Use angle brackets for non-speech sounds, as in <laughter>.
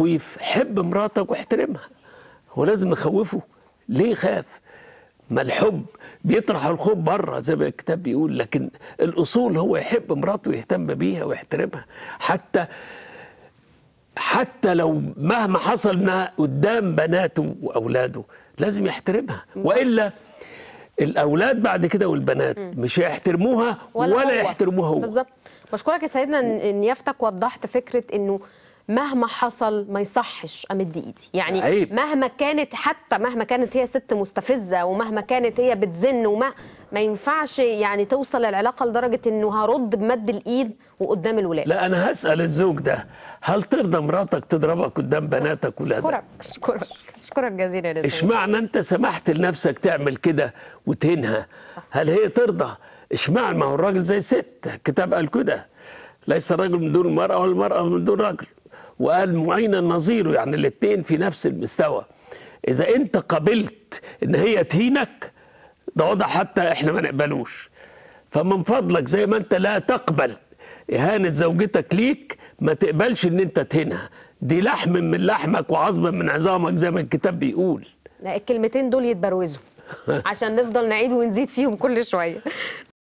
تخويف حب مراتك واحترمها. هو لازم نخوفه. ليه خاف ما الحب بيطرح الخوف بره زي ما الكتاب بيقول لكن الأصول هو يحب مراته ويهتم بيها ويحترمها. حتى حتى لو مهما حصل ما قدام بناته وأولاده لازم يحترمها. وإلا الأولاد بعد كده والبنات مش هيحترموها ولا, ولا هو. يحترموه هو. بالظبط. بشكرك يا سيدنا إن إن نيافتك وضحت فكرة إنه مهما حصل ما يصحش امد إيدي. يعني عيب. مهما كانت حتى مهما كانت هي ست مستفزة ومهما كانت هي بتزن وما ما ينفعش يعني توصل العلاقه لدرجة إنه هرد بمد الإيد وقدام الولاد. لا أنا هسأل الزوج ده هل ترضى مراتك تضربك قدام بناتك ولادك؟ اشكرك اشكرك اشكرك جزيلا يا. اشمعنى أنت سمحت لنفسك تعمل كده وتهينها هل هي ترضى؟ اشمعنى؟ ما هو الراجل زي الست الكتاب قال كده. ليس الرجل من دون المرأة ولا المرأة من دون رجل. وقال معين النظير يعني الاثنين في نفس المستوى. إذا أنت قبلت إن هي تهينك ده وضع حتى إحنا ما نقبلوش. فمن فضلك زي ما أنت لا تقبل إهانة زوجتك ليك ما تقبلش إن أنت تهينها. دي لحم من لحمك وعظم من عظامك زي ما الكتاب بيقول. لا الكلمتين دول يتبروزوا. <laughs> عشان نفضل نعيد ونزيد فيهم كل شوية.